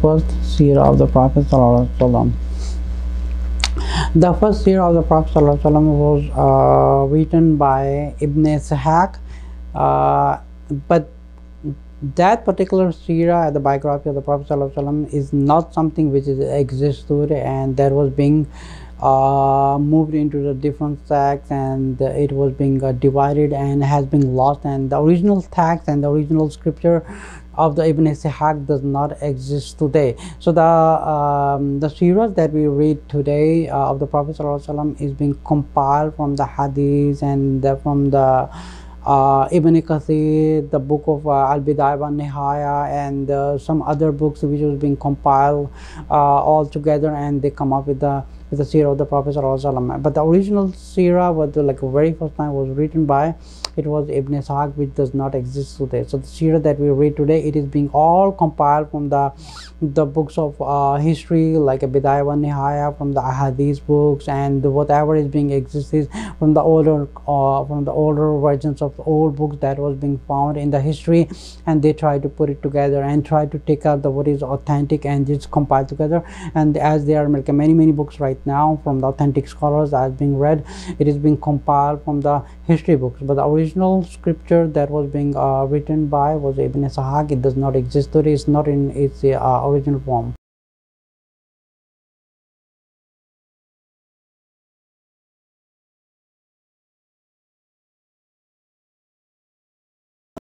first seer of the Prophet The first seer of the Prophet was uh, written by Ibn Ishaq uh, but that particular seerah, the biography of the Prophet is not something which is, exists today and that was being uh, moved into the different sects and it was being uh, divided and has been lost and the original text and the original scripture of the Ibn Ishaq does not exist today. So the um, the seerahs that we read today uh, of the Prophet ﷺ is being compiled from the hadiths and the, from the uh, Ibn Kathir, the book of uh, Al Bidayah wa Nihaya, and uh, some other books which was being compiled uh, all together, and they come up with the the seerah of the Prophet. But the original seerah, was the, like very first time was written by it was Ibn Ishaq which does not exist today. So the seerah that we read today, it is being all compiled from the the books of uh, history like a Bidayah wa Nihaya from the Ahadith books and whatever is being existed from the older uh, from the older versions of old books that was being found in the history and they try to put it together and try to take out the what is authentic and just compile together and as there are like many many books right now from the authentic scholars that being read. It is being compiled from the history books but the original scripture that was being uh, written by was Ibn Ishaq. It does not exist today. It's not in its uh, original form